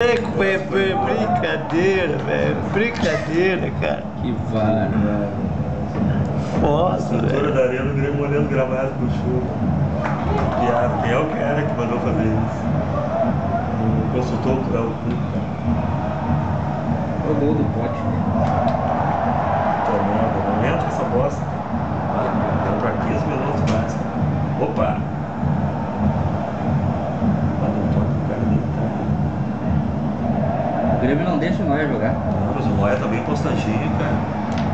É, é brincadeira, velho. Brincadeira, cara. Que vara. Nossa, Estrutura velho. da arena, virei molhando gramado com chuva. Piada. Quem é o cara que mandou fazer isso? Consultou o Cléo O gol do pote. Tomando. Não entra essa bosta. Ah, Deu pra 15 minutos mais. Opa! Mas não toca o cara deitar. O Grêmio não deixa o Neuer jogar. Não, mas o Noia tá bem postadinho, cara.